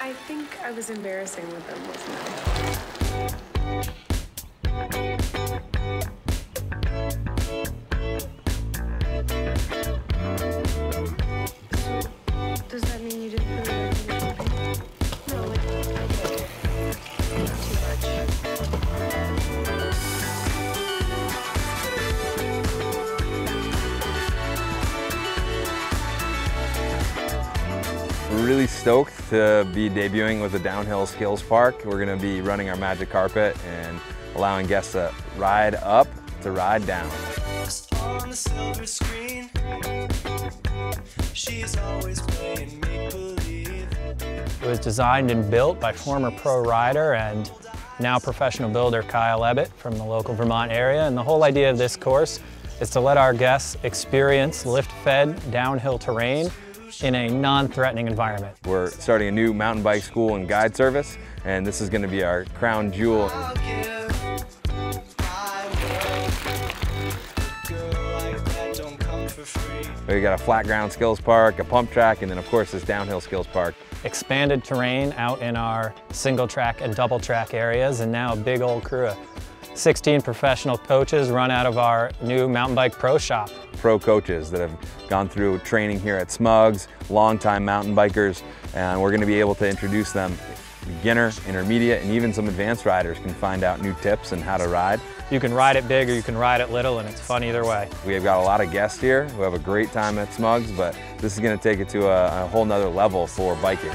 I think I was embarrassing with them, wasn't I? We're really stoked to be debuting with the Downhill Skills Park. We're going to be running our magic carpet and allowing guests to ride up to ride down. on the silver screen. She's always playing make believe. It was designed and built by former pro rider and now professional builder Kyle Ebbett from the local Vermont area. And the whole idea of this course is to let our guests experience lift-fed downhill terrain in a non-threatening environment. We're starting a new mountain bike school and guide service, and this is going to be our crown jewel. I'll give my world. Girl like that don't come for free. We got a flat ground skills park, a pump track, and then of course this downhill skills park. Expanded terrain out in our single track and double track areas and now a big old crew of 16 professional coaches run out of our new mountain bike pro shop. Pro coaches that have gone through training here at Smuggs, longtime mountain bikers, and we're going to be able to introduce them. Beginner, intermediate, and even some advanced riders can find out new tips and how to ride. You can ride it big or you can ride it little and it's fun either way. We have got a lot of guests here who have a great time at Smuggs, but this is going to take it to a, a whole nother level for biking.